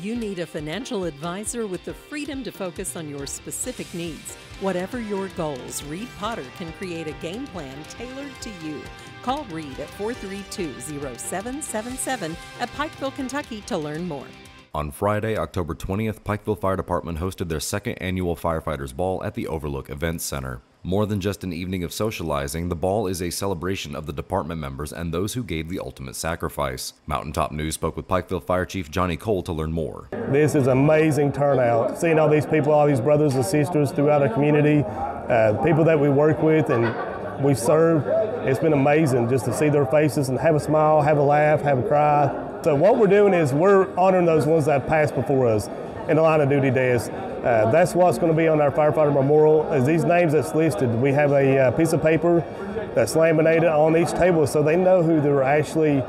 You need a financial advisor with the freedom to focus on your specific needs. Whatever your goals, Reed Potter can create a game plan tailored to you. Call Reed at 432 0777 at Pikeville, Kentucky to learn more. On Friday, October 20th, Pikeville Fire Department hosted their second annual Firefighters Ball at the Overlook Events Center. More than just an evening of socializing, the ball is a celebration of the department members and those who gave the ultimate sacrifice. Mountaintop News spoke with Pikeville Fire Chief Johnny Cole to learn more. This is amazing turnout. Seeing all these people, all these brothers and sisters throughout our community, uh, people that we work with and we serve, it's been amazing just to see their faces and have a smile, have a laugh, have a cry. So what we're doing is we're honoring those ones that passed before us in the line of duty days. Uh, that's what's going to be on our firefighter memorial. Is these names that's listed. We have a uh, piece of paper that's laminated on each table, so they know who they're actually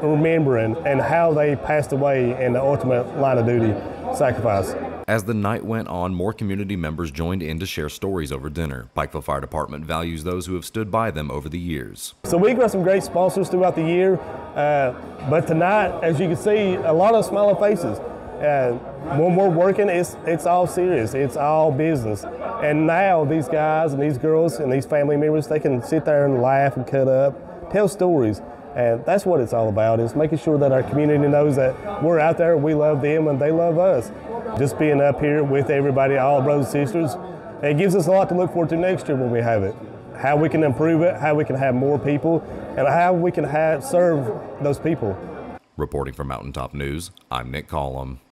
remembering and how they passed away in the ultimate line of duty sacrifice. As the night went on, more community members joined in to share stories over dinner. Pikeville Fire Department values those who have stood by them over the years. So we've got some great sponsors throughout the year, uh, but tonight, as you can see, a lot of smiling faces. Uh, when we're working, it's, it's all serious, it's all business. And now these guys and these girls and these family members, they can sit there and laugh and cut up, tell stories. And that's what it's all about, is making sure that our community knows that we're out there, we love them, and they love us. Just being up here with everybody, all brothers and sisters, it gives us a lot to look forward to next year when we have it. How we can improve it, how we can have more people, and how we can have, serve those people. Reporting for Mountaintop News, I'm Nick Collum.